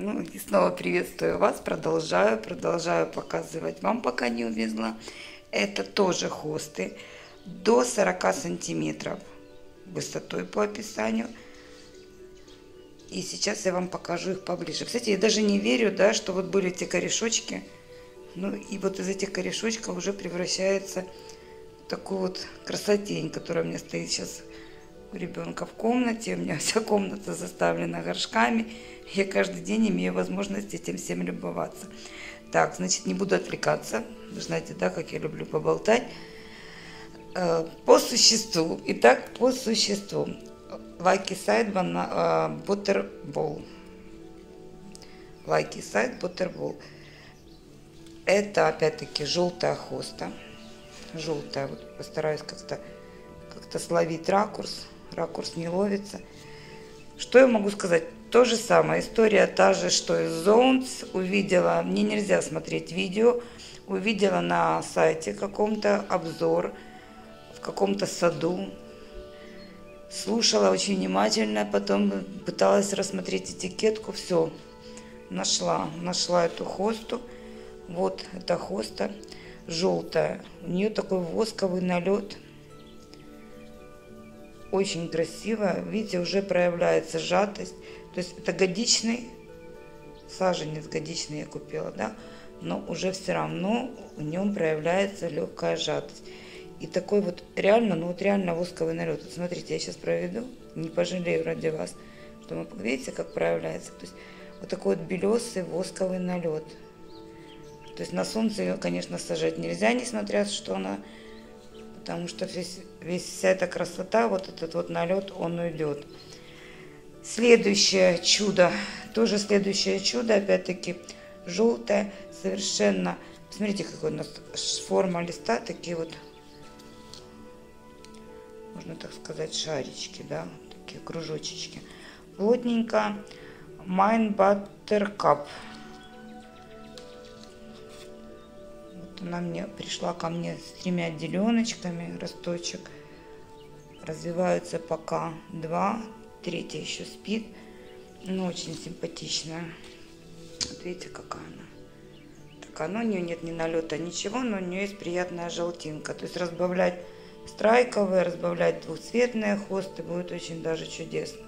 Ну и снова приветствую вас, продолжаю, продолжаю показывать вам, пока не увезла. Это тоже хосты до 40 сантиметров высотой по описанию. И сейчас я вам покажу их поближе. Кстати, я даже не верю, да, что вот были эти корешочки. Ну и вот из этих корешочков уже превращается в такую вот красотень, которая у меня стоит сейчас ребенка в комнате. У меня вся комната заставлена горшками. Я каждый день имею возможность этим всем любоваться. Так, значит, не буду отвлекаться. Вы знаете, да, как я люблю поболтать. Э, по существу. Итак, по существу. Лайки сайт Butterball. Лайки сайт Butterball. Это опять-таки желтая хоста. Желтая. Вот постараюсь как-то как-то словить ракурс. Ракурс не ловится. Что я могу сказать? То же самое. История та же, что и Zones. Увидела, мне нельзя смотреть видео. Увидела на сайте каком-то обзор в каком-то саду. Слушала очень внимательно, потом пыталась рассмотреть этикетку. Все, нашла, нашла эту хосту. Вот эта хоста желтая. У нее такой восковый налет. Очень красиво. Видите, уже проявляется сжатость. То есть это годичный саженец, годичный я купила, да, но уже все равно в нем проявляется легкая сжатость. И такой вот реально, ну вот реально восковый налет. Вот смотрите, я сейчас проведу, не пожалею ради вас, что вы видите, как проявляется. То есть вот такой вот белесый восковый налет. То есть на солнце ее, конечно, сажать нельзя, несмотря на что она, потому что весь, весь вся эта красота, вот этот вот налет, он уйдет. Следующее чудо, тоже следующее чудо, опять-таки желтое, совершенно, смотрите, какой у нас форма листа, такие вот, можно так сказать, шарички, да, такие кружочечки. Плотненько, Mine Butter Она мне пришла ко мне с тремя деленочками, росточек. Развиваются пока два, третья еще спит. Ну, очень симпатичная. Вот видите, какая она. Так, она, у нее нет ни налета, ничего, но у нее есть приятная желтинка. То есть разбавлять страйковые, разбавлять двухцветные хосты будет очень даже чудесно.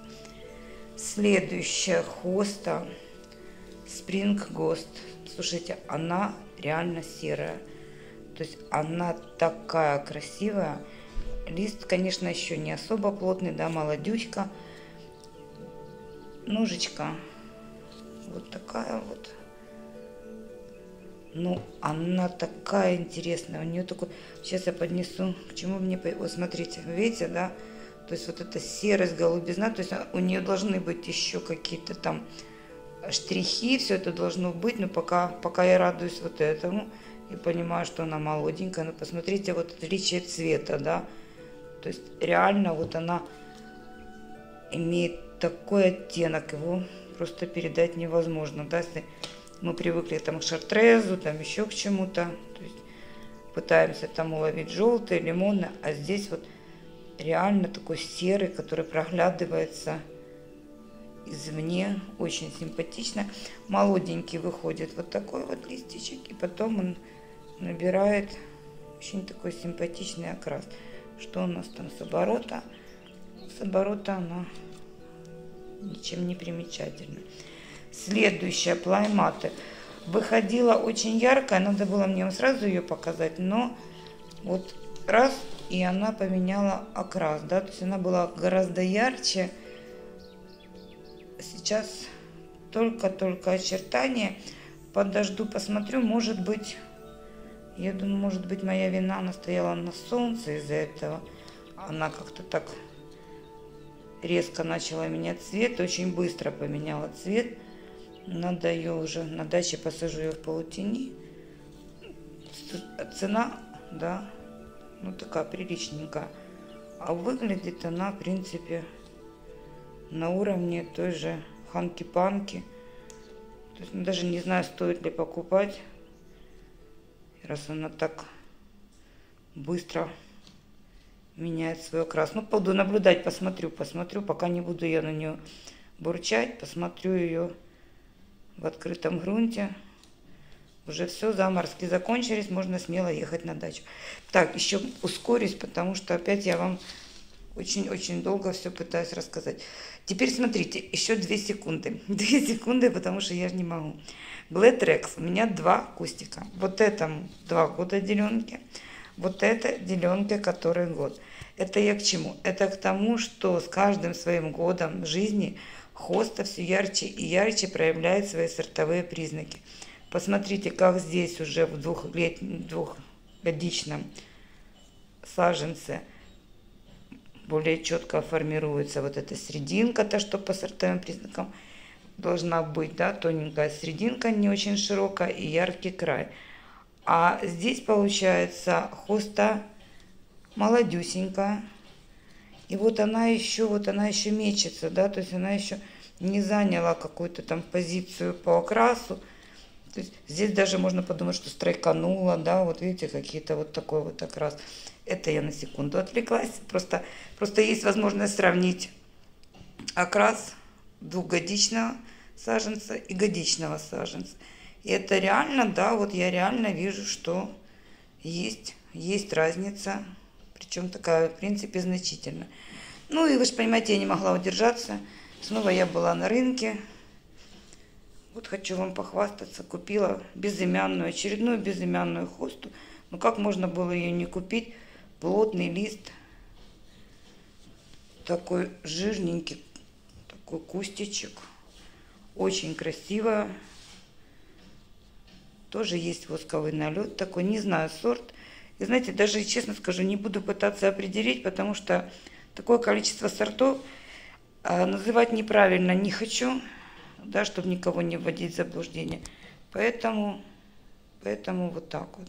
Следующая хоста Spring Ghost. Слушайте, она реально серая. То есть она такая красивая. Лист, конечно, еще не особо плотный, да, молодючка ножечка вот такая вот. Ну, она такая интересная. У нее такой... Сейчас я поднесу. К чему мне... Вот смотрите, видите, да? То есть вот эта серость, голубизна. То есть у нее должны быть еще какие-то там штрихи. Все это должно быть. Но пока, пока я радуюсь вот этому и понимаю, что она молоденькая. Но посмотрите, вот отличие цвета, да? То есть реально вот она имеет такой оттенок, его просто передать невозможно. Да? Если мы привыкли там, к шартрезу, там еще к чему-то, то есть пытаемся там уловить желтый, лимонный, а здесь вот реально такой серый, который проглядывается извне, очень симпатично. Молоденький выходит вот такой вот листичек, и потом он набирает очень такой симпатичный окрас. Что у нас там с оборота? С оборота она ничем не примечательно. Следующая плайматы. Выходила очень яркая, надо было мне сразу ее показать, но вот раз, и она поменяла окрас, да, то есть она была гораздо ярче. Сейчас только-только очертания. Подожду, посмотрю, может быть, я думаю, может быть, моя вина, она стояла на солнце из-за этого. Она как-то так резко начала менять цвет, очень быстро поменяла цвет. Надо ее уже на даче посажу ее в полутени. Цена, да, ну такая приличненькая. А выглядит она, в принципе, на уровне той же ханки-панки. То есть ну, даже не знаю, стоит ли покупать, раз она так быстро меняет свой окрас. Ну, буду наблюдать, посмотрю, посмотрю, пока не буду я на нее бурчать, посмотрю ее в открытом грунте. Уже все, заморозки закончились, можно смело ехать на дачу. Так, еще ускорюсь, потому что опять я вам очень-очень долго все пытаюсь рассказать. Теперь смотрите, еще две секунды. Две секунды, потому что я не могу. Глэд Рекс. У меня два кустика. Вот этому два года деленки. Вот это деленка, который год. Это я к чему? Это к тому, что с каждым своим годом жизни хоста все ярче и ярче проявляет свои сортовые признаки. Посмотрите, как здесь уже в двухлетнем, двухгодичном саженце более четко формируется вот эта серединка, то, что по сортовым признакам должна быть, да, тоненькая серединка, не очень широкая и яркий край. А здесь получается хоста молодюсенькая. И вот она еще, вот она еще мечется, да, то есть она еще не заняла какую-то там позицию по окрасу. То есть здесь даже можно подумать, что стройканула, да, вот видите, какие-то вот такой вот окрас. Это я на секунду отвлеклась. Просто, просто есть возможность сравнить окрас двухгодичного саженца и годичного саженца. И это реально, да, вот я реально вижу, что есть, есть разница, причем такая, в принципе, значительная. Ну и вы же понимаете, я не могла удержаться. Снова я была на рынке. Вот хочу вам похвастаться. Купила безымянную, очередную безымянную хосту. Ну как можно было ее не купить? Плотный лист. Такой жирненький. Такой кустичек. Очень красиво. Тоже есть восковый налет такой. Не знаю сорт. И знаете, даже честно скажу, не буду пытаться определить, потому что такое количество сортов а называть неправильно не хочу, да, чтобы никого не вводить в заблуждение. Поэтому, поэтому вот так вот.